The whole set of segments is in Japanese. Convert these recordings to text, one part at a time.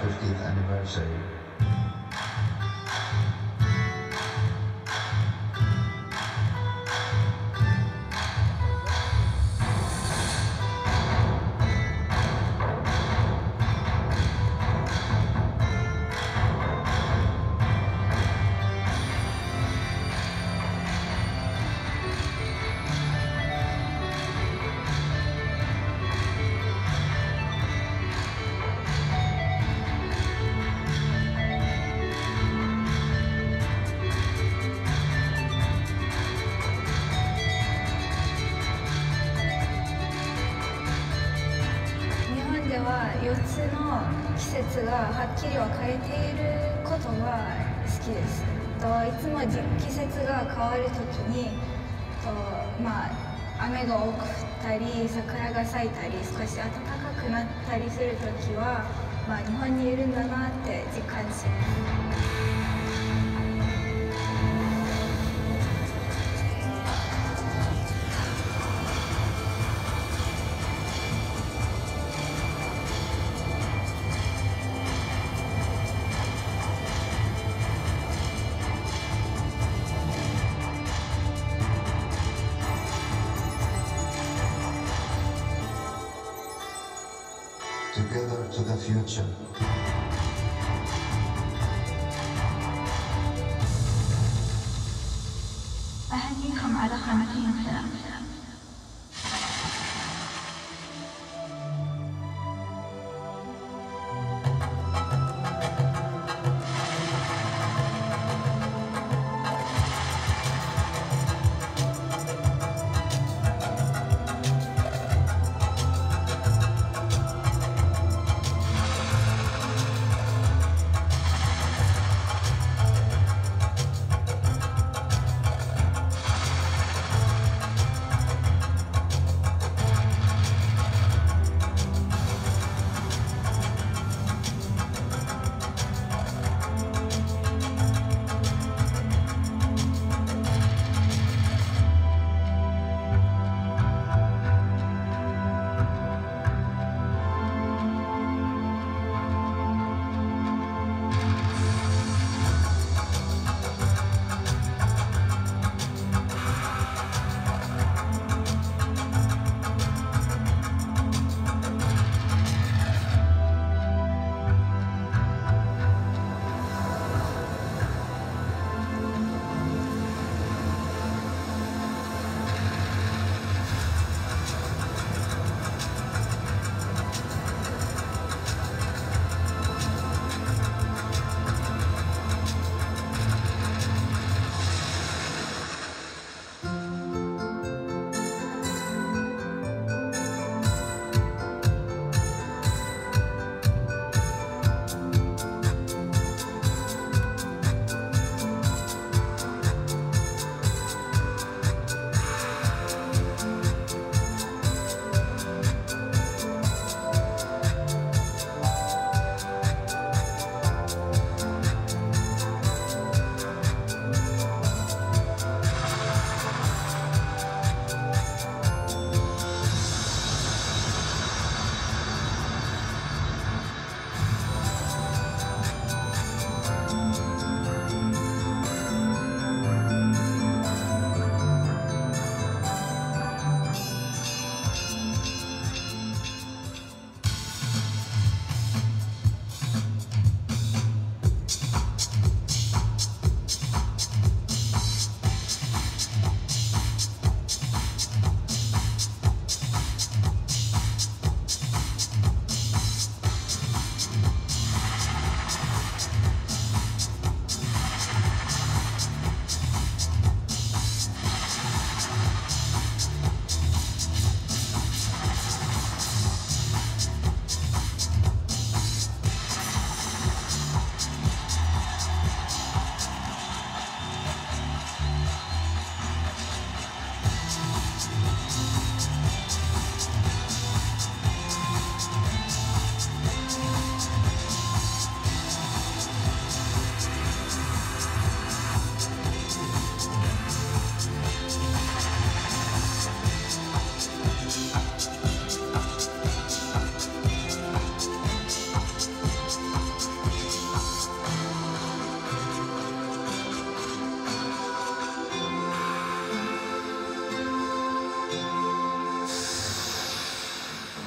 Fiftieth anniversary. 節がはっきり分かれていることが好きですといつも季節が変わる時にとまあ雨が多く降ったり桜が咲いたり少し暖かくなったりするときは、まあ、日本にいるんだなって実感します。Together to the future.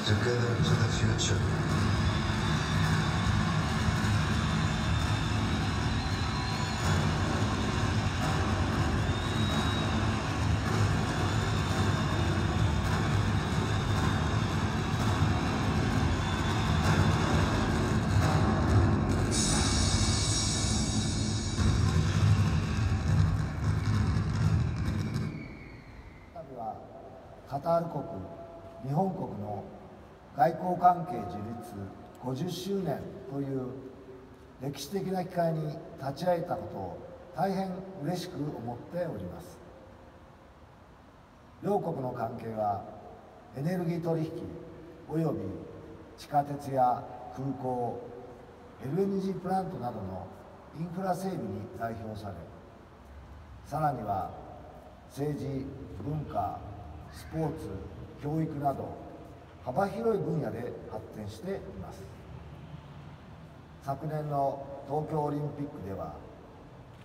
Together to the future. 今回はカタール国日本国の外交関係樹立50周年という歴史的な機会に立ち会えたことを大変嬉しく思っております。両国の関係はエネルギー取引及び地下鉄や空港 LNG プラントなどのインフラ整備に代表されさらには政治文化スポーツ教育など幅広い分野で発展しています。昨年の東京オリンピックでは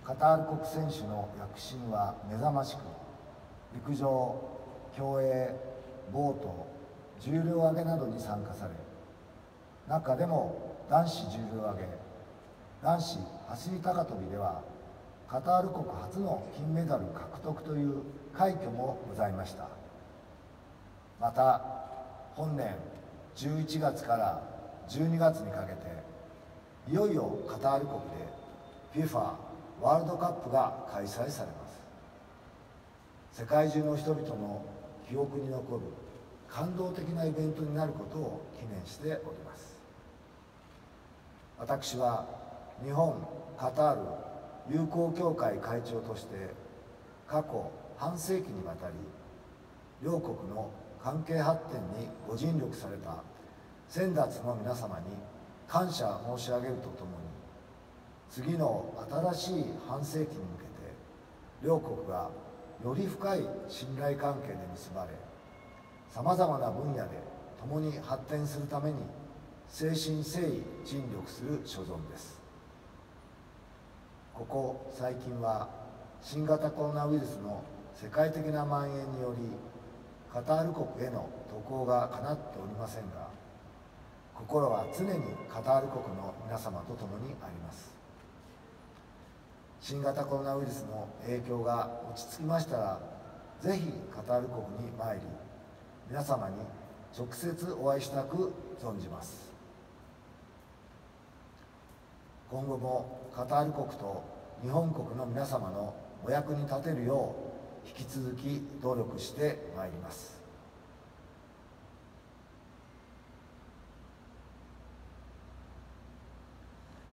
カタール国選手の躍進は目覚ましく陸上競泳ボート重量挙げなどに参加され中でも男子重量挙げ男子走り高跳びではカタール国初の金メダル獲得という快挙もございました。また本年11月から12月にかけていよいよカタール国で FIFA ワールドカップが開催されます。世界中の人々の記憶に残る感動的なイベントになることを記念しております。私は日本カタール友好協会会長として過去半世紀にわたり両国の関係発展にご尽力された先達の皆様に感謝申し上げるとともに次の新しい半世紀に向けて両国がより深い信頼関係で結ばれさまざまな分野で共に発展するために誠心誠意尽力する所存です。ここ最近は新型コロナウイルスの世界的な蔓延によりカタール国への渡航がかなっておりませんが心は常にカタール国の皆様と共にあります。新型コロナウイルスの影響が落ち着きましたらぜひカタール国に参り皆様に直接お会いしたく存じます。今後もカタール国と日本国の皆様のお役に立てるよう引き続き努力してまいります。